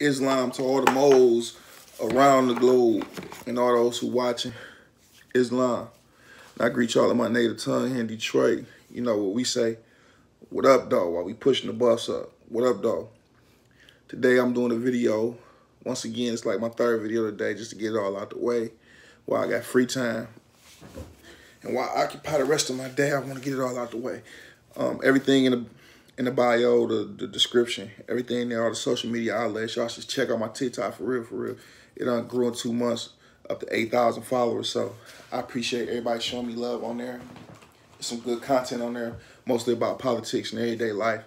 Islam to all the moles around the globe and all those who watching Islam. And I greet y'all in my native tongue here in Detroit. You know what we say, what up, dog, while we pushing the bus up. What up, dog? Today I'm doing a video. Once again, it's like my third video today just to get it all out the way while I got free time. And while I occupy the rest of my day, I want to get it all out the way. Um, everything in the in the bio, the, the description, everything there, all the social media outlets. Y'all should check out my TikTok for real, for real. It done grew in two months up to 8,000 followers. So I appreciate everybody showing me love on there. Some good content on there, mostly about politics and everyday life.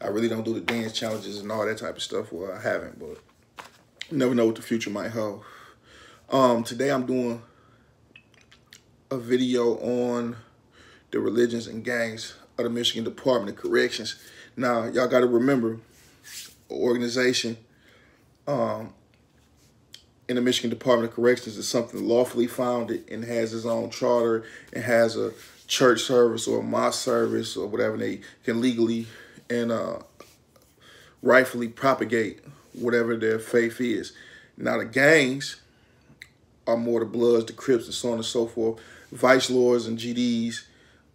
I really don't do the dance challenges and all that type of stuff. Well, I haven't, but never know what the future might hold. Um, today I'm doing a video on the religions and gangs of the Michigan Department of Corrections. Now, y'all got to remember, organization um, in the Michigan Department of Corrections is something lawfully founded and has its own charter and has a church service or a mosque service or whatever they can legally and uh, rightfully propagate whatever their faith is. Now, the gangs are more the Bloods, the Crips, and so on and so forth. Vice Lords and GDs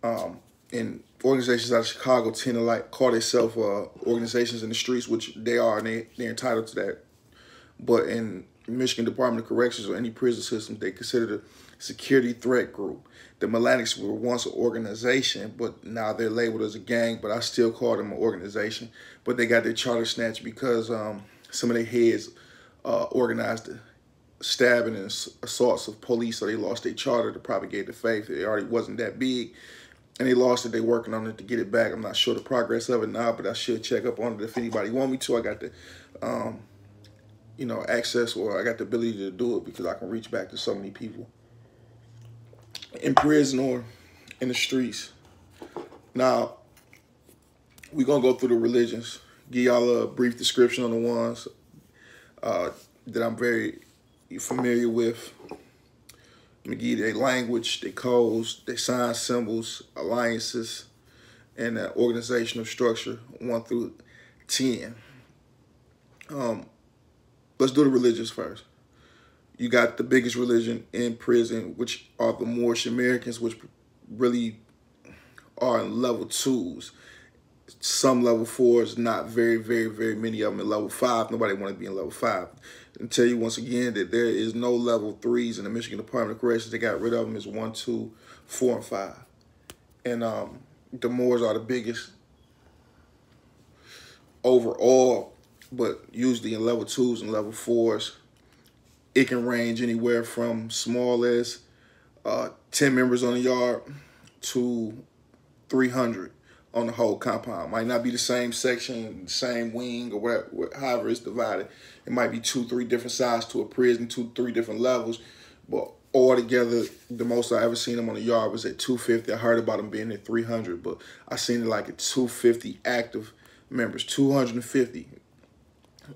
um, and organizations out of Chicago tend to like call themselves uh, organizations in the streets, which they are, and they, they're entitled to that. But in Michigan Department of Corrections or any prison system, they consider the security threat group. The Melanics were once an organization, but now they're labeled as a gang, but I still call them an organization. But they got their charter snatched because um, some of their heads uh, organized the stabbing and assaults of police, so they lost their charter to propagate the faith. It already wasn't that big and they lost it. They're working on it to get it back. I'm not sure the progress of it now, but I should check up on it if anybody want me to. I got the, um, you know, access or I got the ability to do it because I can reach back to so many people in prison or in the streets. Now, we're going to go through the religions, give y'all a brief description on the ones uh, that I'm very familiar with McGee, their language, their codes, their sign symbols, alliances, and the organizational structure, one through 10. Um, let's do the religious first. You got the biggest religion in prison, which are the Moorish Americans, which really are in level twos. Some level fours, not very, very, very many of them in level five. Nobody want to be in level five and tell you once again that there is no level threes in the Michigan Department of Corrections. They got rid of them as one, two, four, and five. And um, the Moors are the biggest overall, but usually in level twos and level fours, it can range anywhere from small as uh, 10 members on the yard to 300 on the whole compound. Might not be the same section, same wing, or whatever, however it's divided. It might be two, three different sides to a prison, two, three different levels. But all together, the most I ever seen them on the yard was at 250. I heard about them being at 300, but I seen it like at 250 active members, 250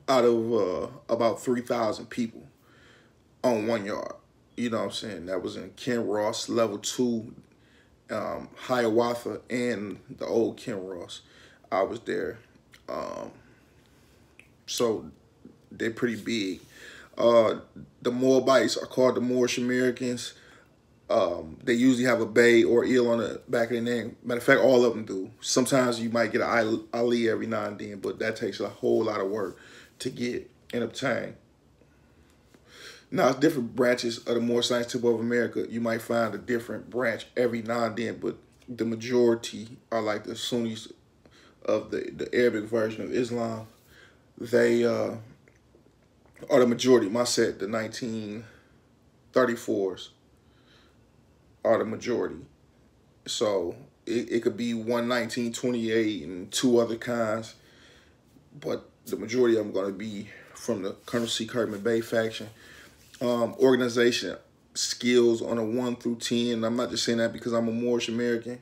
out of uh, about 3,000 people on one yard. You know what I'm saying? That was in Kinross, level two um, Hiawatha and the old Kinross. I was there. Um, so they're pretty big. Uh, the Moabites are called the Moorish Americans. Um, they usually have a bay or eel on the back of their name. Matter of fact, all of them do. Sometimes you might get an Ali every now and then, but that takes a whole lot of work to get and obtain. Now, it's different branches of the Moorish Science Temple of America. You might find a different branch every now and then, but the majority are like the Sunnis of the, the Arabic version of Islam. They uh, are the majority. My set, the 1934s, are the majority. So it, it could be one 1928 and two other kinds, but the majority of them going to be from the Colonel C. Kirkman Bey faction um, organization skills on a 1 through 10. I'm not just saying that because I'm a Moorish American.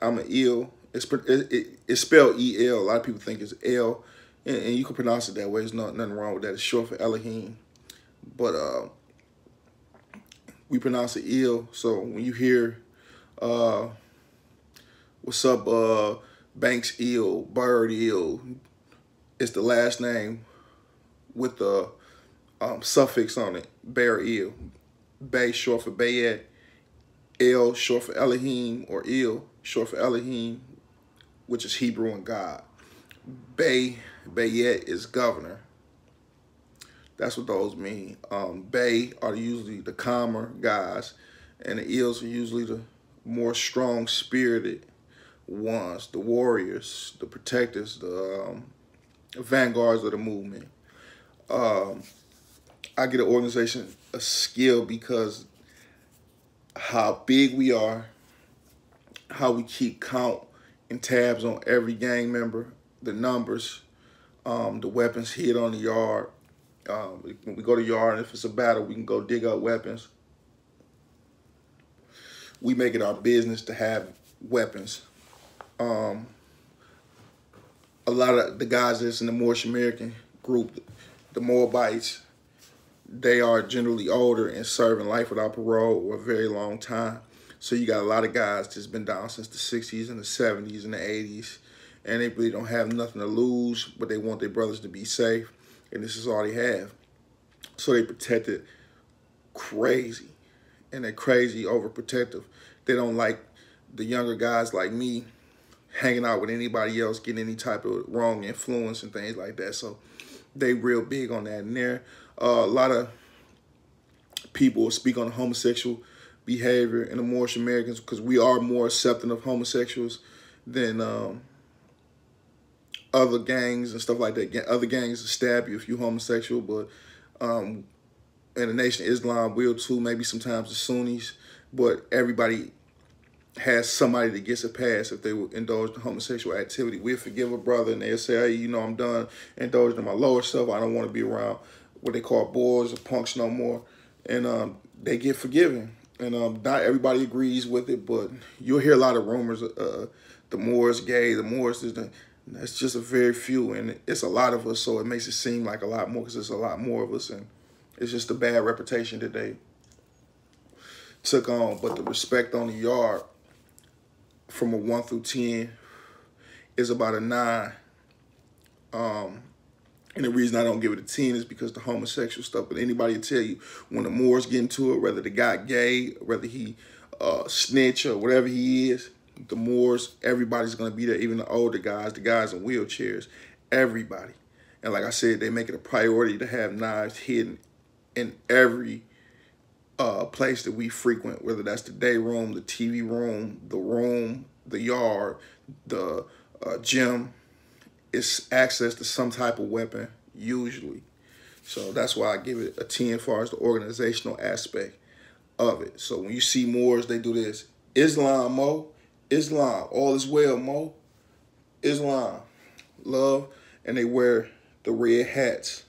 I'm an ill. It's, it, it, it's spelled E-L. A lot of people think it's L. And, and, you can pronounce it that way. There's not, nothing wrong with that. It's short for Elohim. But uh, we pronounce it ill. So when you hear, uh, what's up, uh, Banks ill, Bird ill, it's the last name with the um, suffix on it, Bear Il. Bay short for Bayet, El short for Elohim, or Il short for Elohim, which is Hebrew and God. Bay, Bayet is governor. That's what those mean. Um, Bay are usually the calmer guys, and the eels are usually the more strong spirited ones, the warriors, the protectors, the um, vanguards of the movement. Um, I get an organization a skill because how big we are, how we keep count and tabs on every gang member, the numbers, um, the weapons hid on the yard. Um, when we go to yard, if it's a battle, we can go dig up weapons. We make it our business to have weapons. Um, a lot of the guys that's in the Moorish American group, the Moabites, they are generally older and serving life without parole or a very long time. So you got a lot of guys that's been down since the 60s and the 70s and the 80s, and they really don't have nothing to lose, but they want their brothers to be safe, and this is all they have. So they protect it crazy, and they're crazy overprotective. They don't like the younger guys like me hanging out with anybody else, getting any type of wrong influence and things like that. So they real big on that. And there, uh, a lot of people speak on homosexual behavior in the Moorish Americans because we are more accepting of homosexuals than um, other gangs and stuff like that. Other gangs will stab you if you're homosexual, but um, in the Nation of Islam will too, maybe sometimes the Sunnis, but everybody has somebody that gets a pass if they indulge in homosexual activity. We'll forgive a brother and they'll say, hey, you know, I'm done indulging in my lower self. I don't want to be around what they call boys or punks no more. And um, they get forgiven. And um, not everybody agrees with it, but you'll hear a lot of rumors. Uh, the Moors gay, the Moors is the, that's just a very few, and it's a lot of us, so it makes it seem like a lot more because there's a lot more of us, and it's just a bad reputation that they took on. But the respect on the yard from a one through ten is about a nine. Um, and the reason I don't give it a 10 is because the homosexual stuff. But anybody will tell you when the Moors get into it, whether the guy gay, whether he uh, snitch or whatever he is, the Moors, everybody's going to be there, even the older guys, the guys in wheelchairs, everybody. And like I said, they make it a priority to have knives hidden in every uh, place that we frequent, whether that's the day room, the TV room, the room, the yard, the uh, gym. It's access to some type of weapon, usually. So that's why I give it a 10 as far as the organizational aspect of it. So when you see Moors, they do this. Islam, Mo. Islam. All is well, Mo. Islam. Love. And they wear the red hats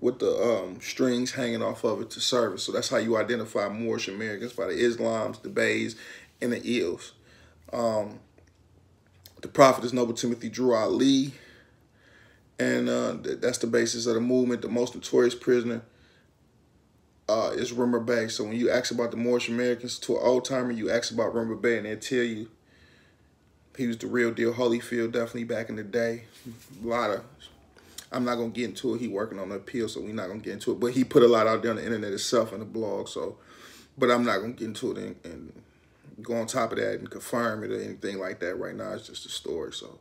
with the um, strings hanging off of it to service. So that's how you identify Moorish Americans by the Islams, the Bays, and the Ils. Um, the prophet is Noble Timothy Drew Ali. And uh, that's the basis of the movement. The most notorious prisoner uh, is Rumor Bay. So when you ask about the Moorish Americans to an old timer, you ask about Rumor Bay and they'll tell you he was the real deal. Holyfield definitely back in the day. A lot of I'm not gonna get into it. He working on the appeal, so we're not gonna get into it. But he put a lot out there on the internet itself in the blog. So, but I'm not gonna get into it go on top of that and confirm it or anything like that right now. It's just a story. So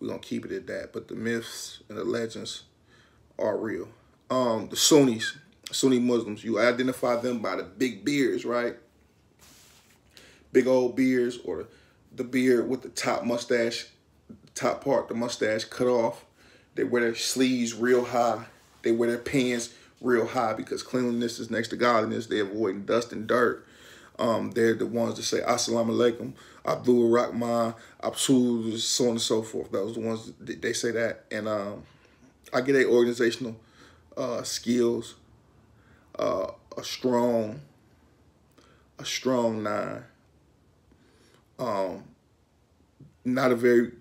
we're gonna keep it at that. But the myths and the legends are real. Um, the Sunnis, Sunni Muslims, you identify them by the big beards, right? Big old beards or the beard with the top mustache, top part, the mustache cut off they wear their sleeves real high. They wear their pants real high because cleanliness is next to godliness. They avoid dust and dirt. Um, they're the ones that say Assalamu alaikum, Abdul Rahman, Absul, so on and so forth. Those are the ones that they say that. And um, I get a organizational uh, skills, uh, a strong, a strong nine. Um, not a very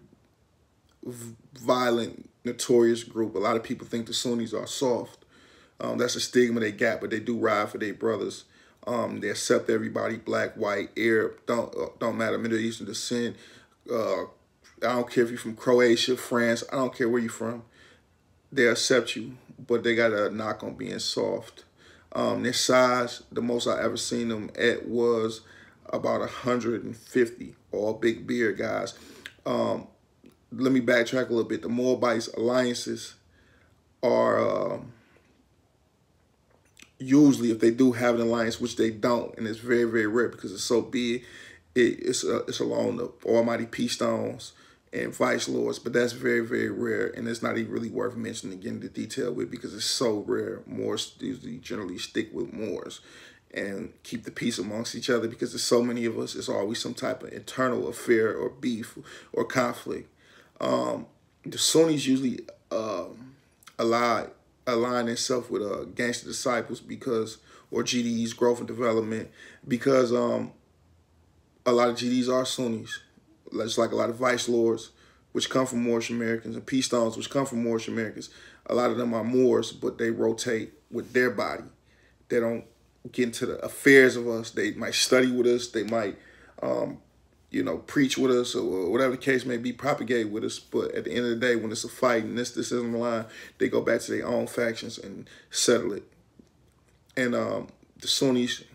violent notorious group. A lot of people think the Sunnis are soft. Um, that's a stigma they got, but they do ride for their brothers. Um, they accept everybody, black, white, Arab, don't uh, don't matter, Middle Eastern descent. Uh, I don't care if you're from Croatia, France. I don't care where you're from. they accept you, but they got a knock on being soft. Um, their size, the most I ever seen them at was about 150, all big beard guys. Um, let me backtrack a little bit. The Moabites alliances are uh, usually, if they do have an alliance, which they don't, and it's very, very rare because it's so big, it, it's, uh, it's along the Almighty Peace Stones and Vice Lords, but that's very, very rare, and it's not even really worth mentioning again the detail with because it's so rare. Moors usually generally stick with Moors and keep the peace amongst each other because there's so many of us. It's always some type of internal affair or beef or conflict. Um, the Sunnis usually um, align align itself with uh, Gangster Disciples because or GDE's growth and development because um, a lot of GDs are Sunnis just like a lot of vice lords, which come from Moorish Americans, and peace stones, which come from Moorish Americans. A lot of them are Moors, but they rotate with their body. They don't get into the affairs of us. They might study with us. They might, um, you know, preach with us or whatever the case may be, propagate with us. But at the end of the day, when it's a fight and this this isn't the line, they go back to their own factions and settle it. And um, the Sunnis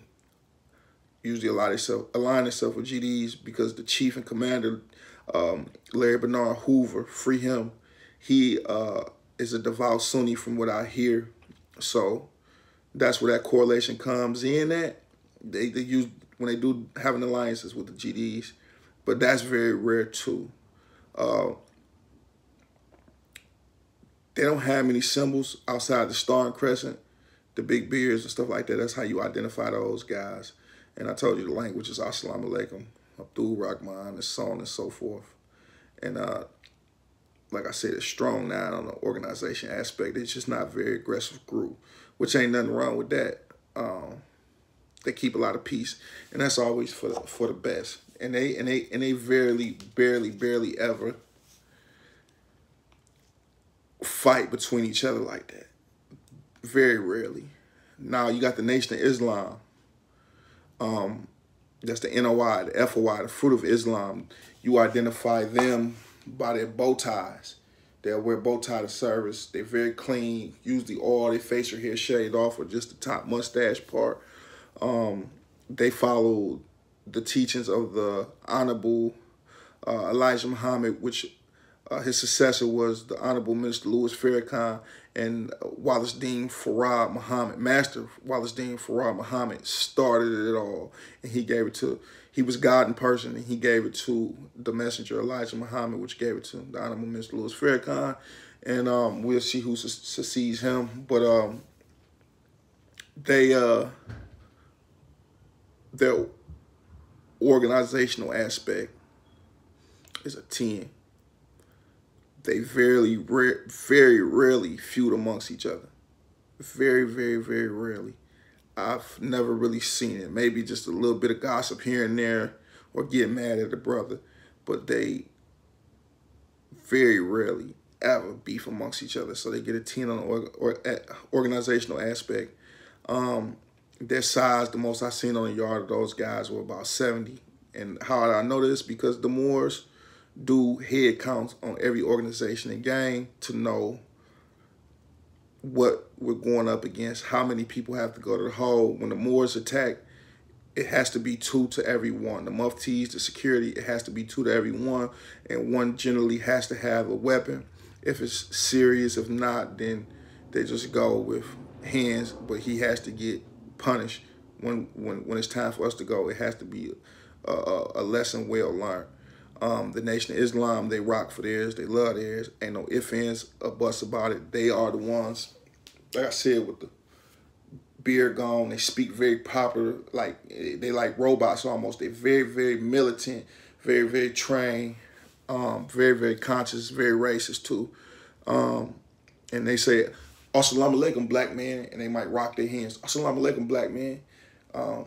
usually align itself align itself with GDs because the chief and commander, um, Larry Bernard Hoover, free him. He uh, is a devout Sunni from what I hear, so that's where that correlation comes in. At they they use when they do having alliances with the GDs, but that's very rare too. Uh, they don't have many symbols outside the star and crescent, the big beards and stuff like that. That's how you identify those guys. And I told you the language is Assalamu alaikum, Abdul Rahman, and so on and so forth. And uh, like I said, it's strong now on the organization aspect. It's just not a very aggressive group, which ain't nothing wrong with that. Um, they keep a lot of peace, and that's always for the, for the best. And they and they and they barely, barely, barely ever fight between each other like that. Very rarely. Now you got the Nation of Islam um, that's the NOI, the FOI, the fruit of Islam. You identify them by their bow ties. They'll wear bow tie to service. They're very clean. Usually all their facial hair shaved off or just the top mustache part. Um, they follow the teachings of the Honorable uh, Elijah Muhammad, which uh, his successor was the Honorable Minister Louis Farrakhan and Wallace Dean Fard Muhammad, Master Wallace Dean Fard Muhammad started it all. And he gave it to, he was God in person, and he gave it to the messenger Elijah Muhammad, which gave it to the Honorable Minister Louis Farrakhan. And um, we'll see who su succeeds him. But um, they, uh, their organizational aspect is a 10 they very, rare, very rarely feud amongst each other. Very, very, very rarely. I've never really seen it. Maybe just a little bit of gossip here and there or get mad at a brother. But they very rarely ever beef amongst each other. So they get a team on the or, organizational aspect. Um, their size, the most I've seen on the yard of those guys were about 70. And how I know this? Because the Moors do head counts on every organization and gang to know what we're going up against, how many people have to go to the hole. When the Moors attack, it has to be two to every one. The muftis, the security, it has to be two to every one. And one generally has to have a weapon. If it's serious, if not, then they just go with hands, but he has to get punished when when, when it's time for us to go. It has to be a, a, a lesson well learned. Um, the Nation of Islam, they rock for theirs. They love theirs. Ain't no ifs, ands, or buts about it. They are the ones, like I said, with the beard gone. They speak very popular, like they like robots almost. They're very, very militant, very, very trained, um, very, very conscious, very racist too. Um, and they say, Assalamu alaikum, black man, and they might rock their hands. Assalamu alaikum, black man. Um,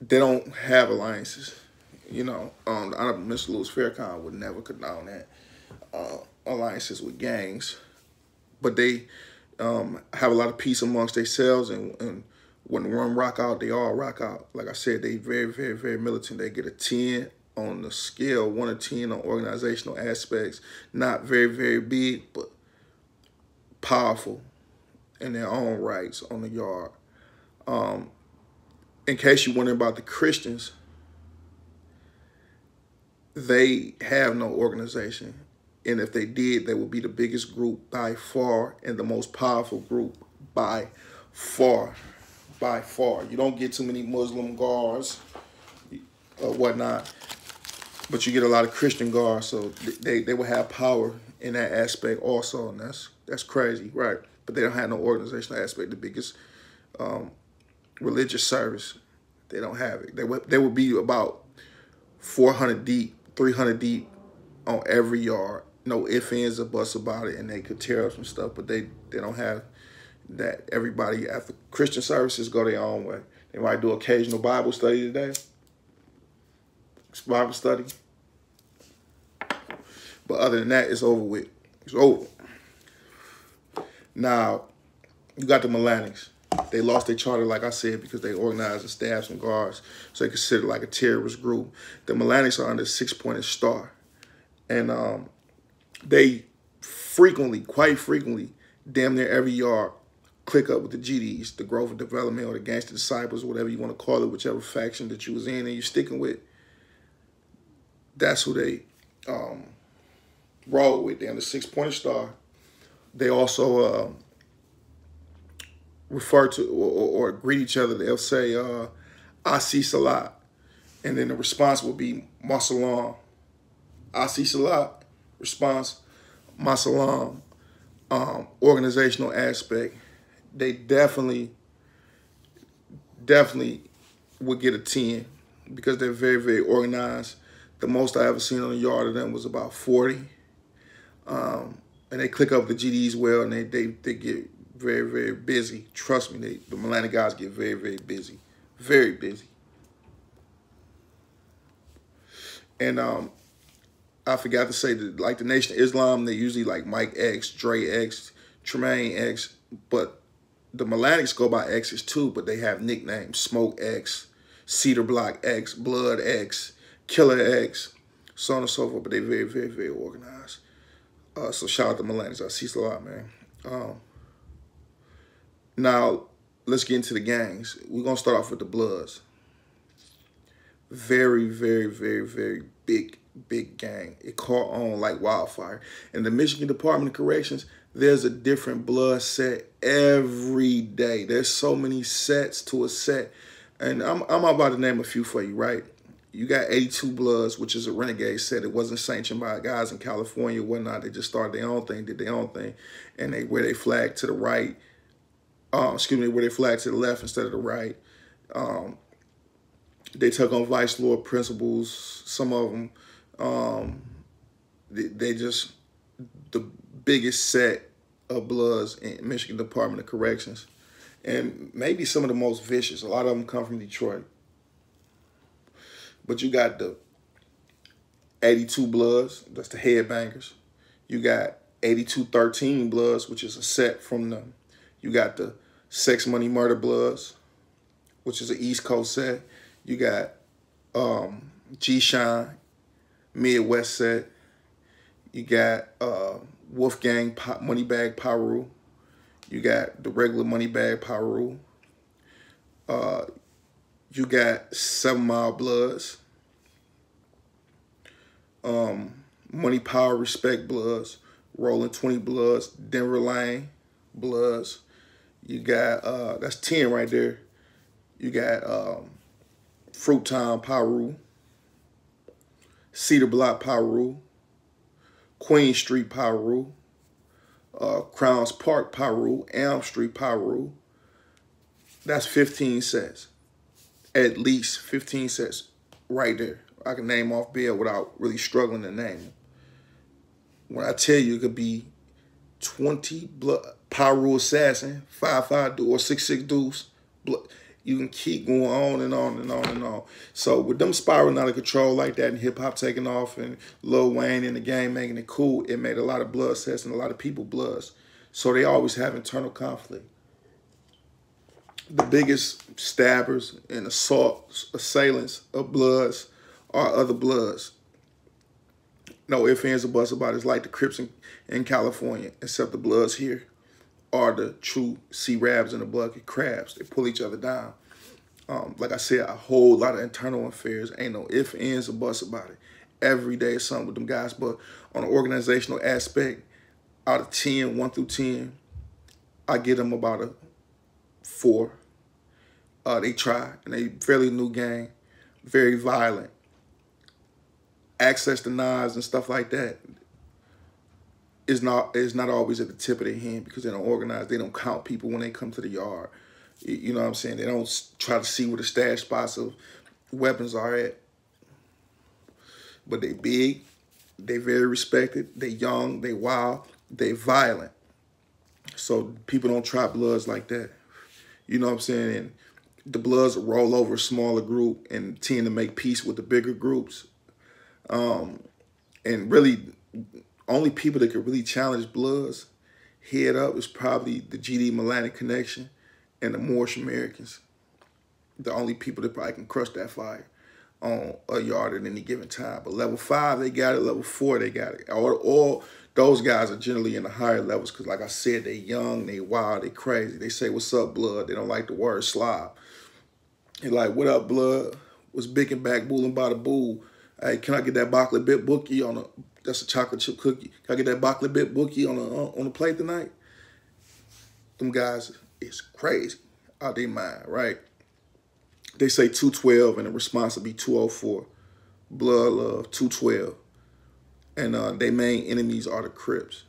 they don't have alliances you know, um, the Honorable Mr. Louis Farrakhan would never condone that uh, alliances with gangs, but they um, have a lot of peace amongst themselves, and, and when one rock out, they all rock out. Like I said, they very, very, very militant. They get a 10 on the scale, 1 to 10 on organizational aspects. Not very, very big, but powerful in their own rights on the yard. Um, in case you wonder about the Christians, they have no organization. And if they did, they would be the biggest group by far and the most powerful group by far. By far. You don't get too many Muslim guards or whatnot, but you get a lot of Christian guards. So they, they will have power in that aspect also. And that's that's crazy, right? But they don't have no organizational aspect. The biggest um, religious service, they don't have it. They would, they would be about 400 deep 300 deep on every yard. No ifs, ands, or buts about it. And they could tear up some stuff, but they, they don't have that. Everybody, after Christian services, go their own way. They might do occasional Bible study today. Bible study. But other than that, it's over with. It's over. Now, you got the Melanics. They lost their charter, like I said, because they organized and staffed some guards. So they considered like a terrorist group. The Melanics are under six-pointed star. And um, they frequently, quite frequently, damn near every yard, click up with the GDs, the Growth and Development, or the Gangster Disciples, whatever you want to call it, whichever faction that you was in and you're sticking with. That's who they um, roll with. They're the six-pointed star. They also... Uh, refer to or, or greet each other, they'll say, uh, Asi Salat. And then the response will be Masalam. Asi Salat. Response, Masalam. Um, organizational aspect. They definitely, definitely would get a 10 because they're very, very organized. The most I ever seen on the yard of them was about 40. Um, and they click up the GDs well and they, they, they get very, very busy. Trust me, they, the Milani guys get very, very busy. Very busy. And um, I forgot to say that, like the Nation of Islam, they usually like Mike X, Dre X, Tremaine X, but the Melanics go by X's too, but they have nicknames: Smoke X, Cedar Block X, Blood X, Killer X, so on and so forth. But they very, very, very organized. Uh, so shout out to Melanics. I see a lot, man. Um, now, let's get into the gangs. We're to start off with the Bloods. Very, very, very, very big, big gang. It caught on like wildfire. In the Michigan Department of Corrections, there's a different blood set every day. There's so many sets to a set. And I'm, I'm about to name a few for you, right? You got 82 Bloods, which is a renegade set. It wasn't sanctioned by guys in California whatnot. They just started their own thing, did their own thing. And they wear their flag to the right uh, excuse me, where they flag to the left instead of the right. Um, they took on vice lord principles. Some of them, um, they, they, just the biggest set of bloods in Michigan Department of Corrections, and maybe some of the most vicious. A lot of them come from Detroit, but you got the 82 Bloods. That's the headbangers. You got 8213 Bloods, which is a set from them. You got the Sex Money Murder Bloods, which is an East Coast set. You got um, G Shine, Midwest set. You got uh, Wolfgang Moneybagg Piru. You got the regular Moneybagg Piru. Uh, you got Seven Mile Bloods. Um, Money Power Respect Bloods. Rolling 20 Bloods. Denver Lane Bloods. You got, uh, that's 10 right there. You got um, Fruit Town Piru, Cedar Block Piru, Queen Street Piru, uh, Crowns Park Piru, Elm Street Piru. That's 15 sets. At least 15 sets right there. I can name off Bill without really struggling to name them. When I tell you it could be 20 blood Piru Assassin, 5-5 dude, or 6'6 deuce. You can keep going on and on and on and on. So with them spiraling out of control like that and hip hop taking off and Lil Wayne in the game making it cool, it made a lot of blood sets and a lot of people bloods. So they always have internal conflict. The biggest stabbers and assault assailants of bloods are other bloods. No ifs, ands, or buts about it. It's like the Crips in, in California, except the bloods here are the true sea rabs and the bucket crabs. They pull each other down. Um, like I said, a whole lot of internal affairs. Ain't no ifs, ands, or buts about it. Every day is something with them guys. But on an organizational aspect, out of 10, 1 through 10, I get them about a 4. Uh, they try, and they fairly new gang, very violent. Access to knives and stuff like that is not is not always at the tip of their hand because they don't organize. They don't count people when they come to the yard. You know what I'm saying? They don't try to see where the stash spots of weapons are at. But they big, they very respected, they young, they wild, they violent. So people don't try bloods like that. You know what I'm saying? And the bloods roll over smaller group and tend to make peace with the bigger groups. Um, and really, only people that could really challenge bloods head up is probably the GD Melanic connection and the Moorish Americans. The only people that probably can crush that fire on a yard at any given time. But level five, they got it. Level four, they got it. All, all those guys are generally in the higher levels because, like I said, they're young, they wild, they crazy. They say, what's up, blood? They don't like the word slob. They like, what up, blood? What's big and back, booling by the bull? Hey, can I get that Bacla bit bookie on a, that's a chocolate chip cookie. Can I get that Bacla bit bookie on a, on a plate tonight? Them guys is crazy out their mind, right? They say 212 and the response will be 204. Blood Love, 212. And uh, their main enemies are the Crips.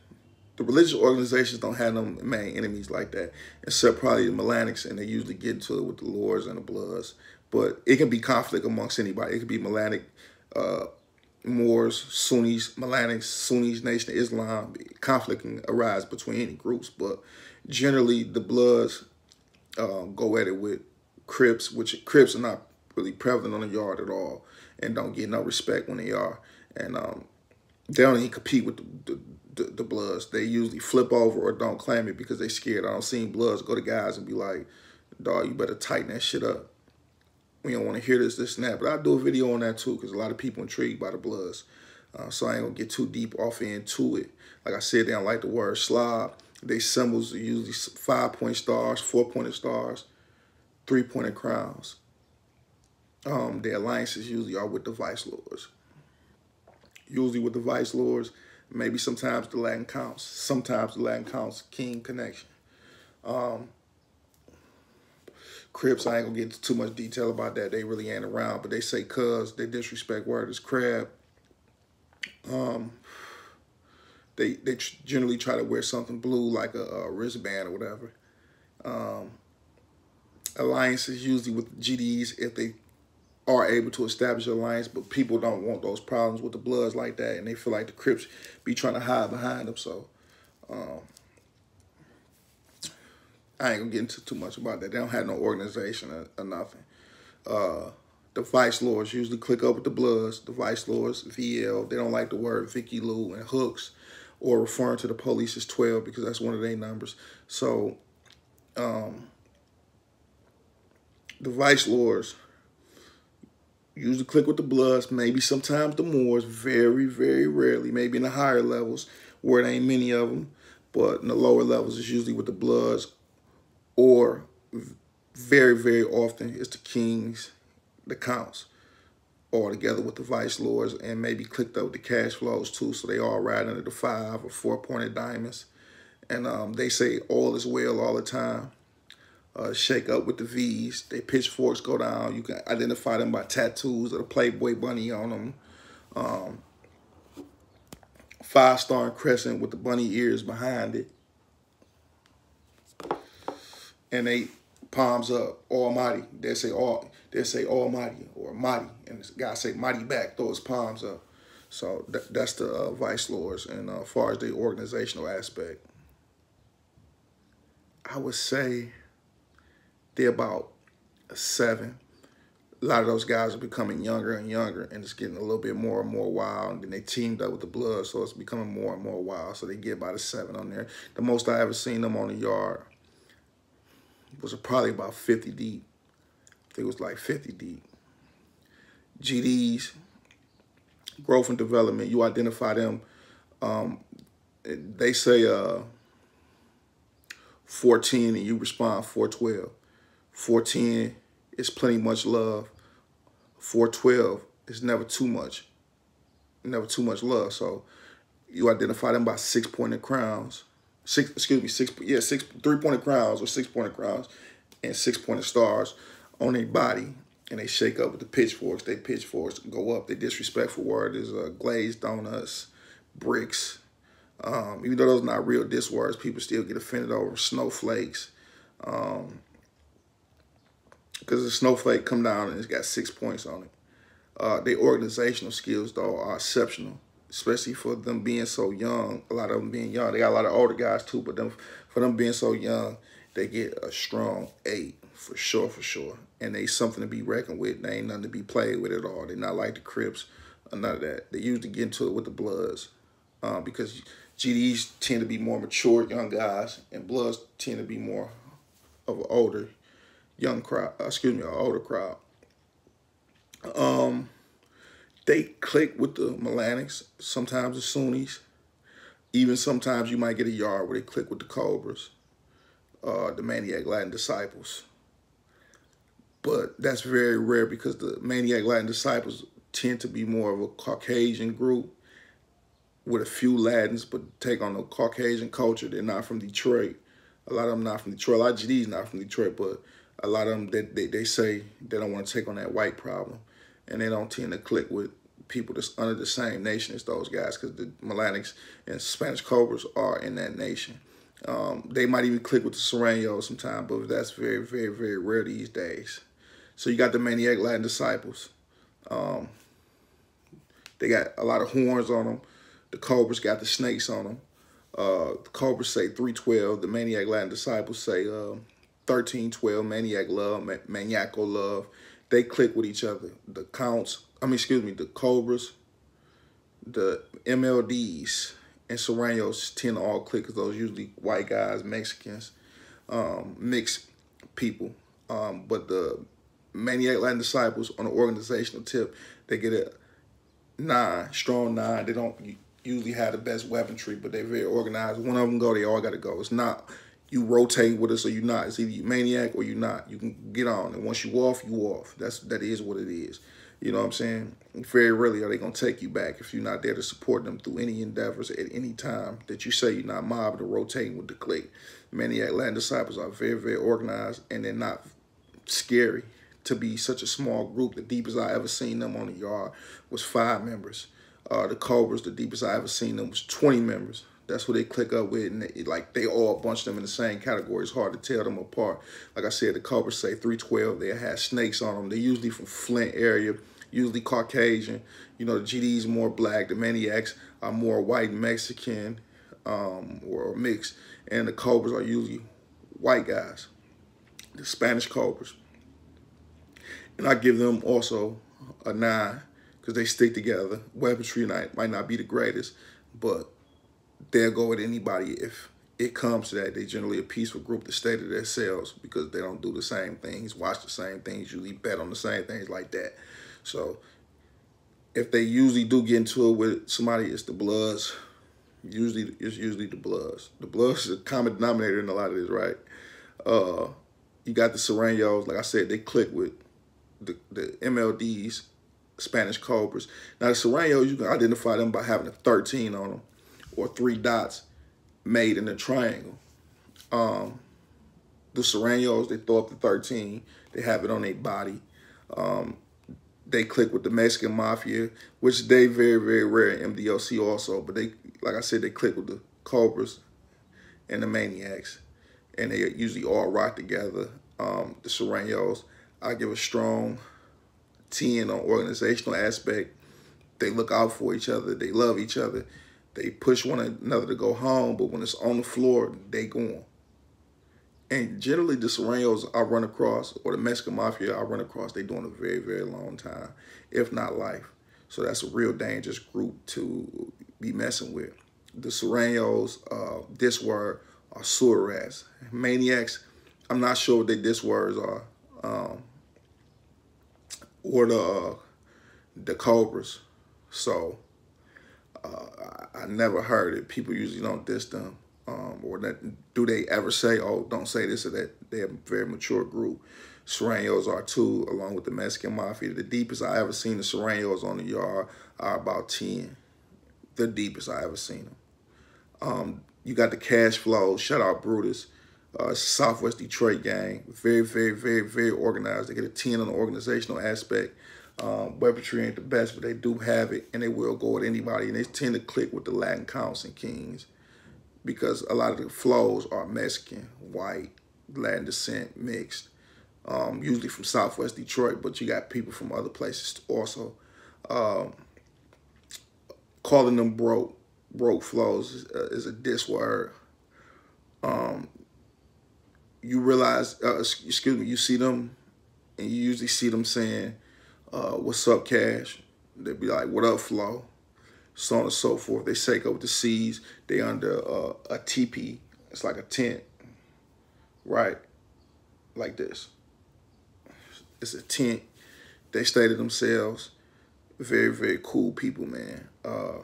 The religious organizations don't have no main enemies like that, except probably the Melanics, and they usually get into it with the Lords and the Bloods. But it can be conflict amongst anybody. It could be Melanic, uh, Moors, Sunnis, Melanics, Sunnis, Nation of Islam. Conflict can arise between any groups, but generally the Bloods um, go at it with Crips, which Crips are not really prevalent on the yard at all and don't get no respect when they are. And um, they don't even compete with the, the, the, Bloods. They usually flip over or don't claim it because they scared. I don't see Bloods go to guys and be like, dog, you better tighten that shit up. We don't want to hear this, this, and that. But I'll do a video on that too because a lot of people intrigued by the Bloods. Uh, so I ain't going to get too deep off into it. Like I said, they don't like the word slob. They symbols are usually five-point stars, four-pointed stars, three-pointed crowns. Um, their alliances usually are with the vice lords. Usually with the vice lords, maybe sometimes the Latin counts. Sometimes the Latin counts king connection. Um, Crips, I ain't gonna get into too much detail about that. They really ain't around, but they say cuz, they disrespect word is crab. Um, they they generally try to wear something blue like a, a wristband or whatever. Um, alliances usually with GDs if they are able to establish an alliance, but people don't want those problems with the Bloods like that, and they feel like the Crips be trying to hide behind them. So um, I ain't gonna get into too much about that. They don't have no organization or, or nothing. Uh, the Vice Lords usually click up with the Bloods. The Vice Lords, VL, they don't like the word Vicky Lou and Hooks or referring to the police as 12 because that's one of their numbers. So um, the vice lords usually click with the bloods, maybe sometimes the Moors, very, very rarely, maybe in the higher levels where it ain't many of them, but in the lower levels it's usually with the bloods or very, very often it's the kings, the counts all together with the vice lords and maybe clicked up the cash flows too. So they all ride under the five or four pointed diamonds. And um, they say all is well all the time. Uh, shake up with the V's. They pitchforks go down. You can identify them by tattoos of the Playboy bunny on them. Um, five star crescent with the bunny ears behind it. And they palms up, Almighty. They say all they say Almighty or Mighty, and guy say Mighty back, throw his palms up. So th that's the uh, vice lords, and uh, as far as the organizational aspect, I would say they're about seven. A lot of those guys are becoming younger and younger, and it's getting a little bit more and more wild. And then they teamed up with the Blood, so it's becoming more and more wild. So they get about a seven on there. The most I ever seen them on the yard was probably about 50 deep. I think it was like 50 deep. GDs, growth and development, you identify them. Um, they say uh, 410 and you respond 412. 410 is plenty much love. 412 is never too much. Never too much love. So you identify them by six pointed crowns. Six, excuse me, six, yeah, six, three pointed crowns or six pointed crowns and six pointed stars on their body. And they shake up with the pitchforks. They pitchforks go up. They disrespectful word is uh, glazed donuts, bricks. Um, even though those are not real diss words, people still get offended over snowflakes. Um, because the snowflake come down and it's got six points on it. Uh, their organizational skills though are exceptional, especially for them being so young. A lot of them being young, they got a lot of older guys too, but them for them being so young, they get a strong eight for sure, for sure. And they something to be reckoned with. They ain't nothing to be played with at all. They're not like the Crips or none of that. They usually get into it with the Bloods um, because GDs tend to be more mature young guys, and Bloods tend to be more of older young crowd, uh, excuse me, an older crowd. Um, they click with the Melanics, sometimes the Sunnis. Even sometimes you might get a yard where they click with the Cobras, uh, the Maniac Latin Disciples. But that's very rare because the Maniac Latin Disciples tend to be more of a Caucasian group with a few Latins, but take on the Caucasian culture. They're not from Detroit. A lot of them not from Detroit. A lot of GDs not from Detroit, but a lot of them they, they, they say they don't want to take on that white problem and they don't tend to click with people that's under the same nation as those guys because the Melanics and Spanish Cobras are in that nation. Um, they might even click with the Sureños sometimes, but that's very, very, very rare these days. So you got the Maniac Latin Disciples. Um, they got a lot of horns on them. The Cobras got the snakes on them. Uh, the Cobras say 312. The Maniac Latin Disciples say uh, 1312, Maniac Love, Maniaco Love. They click with each other. The counts, I mean, excuse me, the Cobras, the MLDs, and Sureños tend to all click because those usually white guys, Mexicans, um, mixed people. Um, but the Maniac Latin Disciples on the organizational tip, they get a nine, strong nine. They don't usually have the best weaponry, but they're very organized. One of them go, they all got to go. It's not you rotate with us or you're not. It's either you maniac or you're not. You can get on. And once you off, you off. That's that is what it is. You know what I'm saying? Very rarely are they gonna take you back if you're not there to support them through any endeavors at any time that you say you're not mobbing or rotating with the clique. Maniac Latin disciples are very, very organized and they're not scary to be such a small group. The deepest I ever seen them on the yard was five members. Uh, the Cobras, the deepest I ever seen them was 20 members. That's who they click up with, and they, like they all bunch them in the same category. It's hard to tell them apart. Like I said, the Cobras say 312. They have snakes on them. They're usually from Flint area, usually Caucasian. You know, the GD's more black. The Maniacs are more white Mexican um, or mixed, and the Cobras are usually white guys. The Spanish Cobras, and I give them also a nine because they stick together. Weaponry night might not be the greatest, but they'll go with anybody if it comes to that. They generally a peaceful group that stay to themselves because they don't do the same things, watch the same things, usually bet on the same things like that. So if they usually do get into it with somebody, it's the Bloods. Usually, it's usually the Bloods. The Bloods is a common denominator in a lot of this, right? Uh, you got the Sureños, like I said, they click with the, the MLDs, Spanish Cobras. Now the Sureños, you can identify them by having a 13 on them or three dots made in a triangle. Um, the Sureños, they throw up the 13. They have it on their body. Um, they click with the Mexican Mafia, which they very, very rare in MDOC also. But they, like I said, they click with the Cobras and the Maniacs. And they usually all rock together. Um, the Sureños, I give a strong 10 on organizational aspect. They look out for each other. They love each other. They push one another to go home, but when it's on the floor, they go on. And generally, the Sureños I run across, or the Mexican Mafia I run across, they doing a very, very long time, if not life. So that's a real dangerous group to be messing with. The Sureños, uh, this word, are rats. Maniacs, I'm not sure what they this words are. Um, or the, uh, the Cobras. So uh, I never heard it. People usually don't diss them. Um, or that do they ever say, oh, don't say this or that? They're a very mature group. Sureños are too, along with the Mexican Mafia. The deepest I ever seen the Sureños on the yard are about 10. The deepest I ever seen them. Um, you got the cash flow. Shout out Brutus. Uh, Southwest Detroit gang. Very, very, very, very organized. They get a 10 on the organizational aspect. Um, weaponry ain't the best, but they do have it, and they will go with anybody. And they tend to click with the Latin counts and kings because a lot of the flows are Mexican, white, Latin descent, mixed. Um, usually from Southwest Detroit, but you got people from other places also. Um, calling them broke, broke flows is, uh, is a diss word. Um, you realize, uh, excuse me, you see them, and you usually see them saying, uh, what's up, Cash? They'd be like, what up, Flo? So on and so forth. They shake up the seas. They under uh, a teepee. It's like a tent, right? Like this. It's a tent. They stay to themselves. Very, very cool people, man. Uh,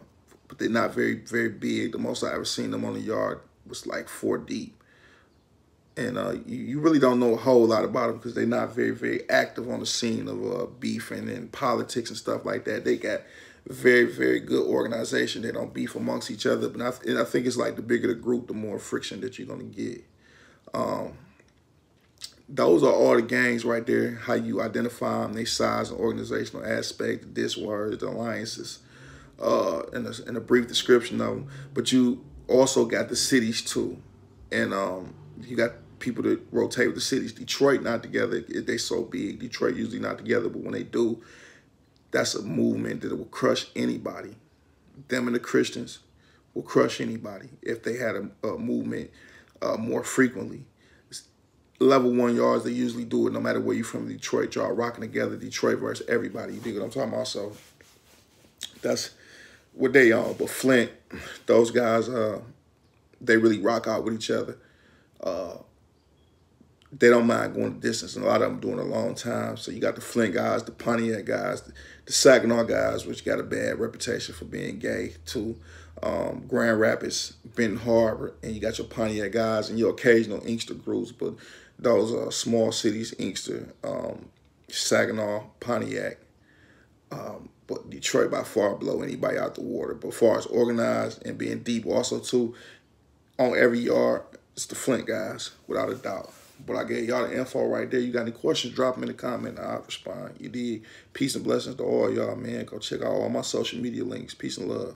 but they're not very, very big. The most I ever seen them on the yard was like four deep and uh, you, you, really don't know a whole lot about them because they're not very, very active on the scene of uh, beef and, and politics and stuff like that. They got very, very good organization. They don't beef amongst each other. But I, I think it's like the bigger the group, the more friction that you're going to get. Um, those are all the gangs right there, how you identify them, their size and organizational aspect, the diss words, the alliances, uh, and, a, and a brief description of them. But you also got the cities too. And um, you got people that rotate with the cities. Detroit not together. They so big. Detroit usually not together, but when they do, that's a movement that will crush anybody. Them and the Christians will crush anybody if they had a, a movement uh, more frequently. level one yards, they usually do it no matter where you're from Detroit. Y'all rocking together, Detroit versus everybody. You dig what I'm talking about? So that's what they are. But Flint, those guys, uh, they really rock out with each other. Uh, they don't mind going the distance, and a lot of them doing a long time. So you got the Flint guys, the Pontiac guys, the, Saginaw guys, which got a bad reputation for being gay too. Um, Grand Rapids, Benton Harbor, and you got your Pontiac guys and your occasional Inkster groups, but those are small cities, Inkster, um, Saginaw, Pontiac. Um, but Detroit by far blow anybody out the water. But far as organized and being deep also too, on every yard, it's the Flint guys, without a doubt. But I gave y'all the info right there. You got any questions, drop them in the comment. I'll respond. You did. Peace and blessings to all y'all, man. Go check out all my social media links. Peace and love.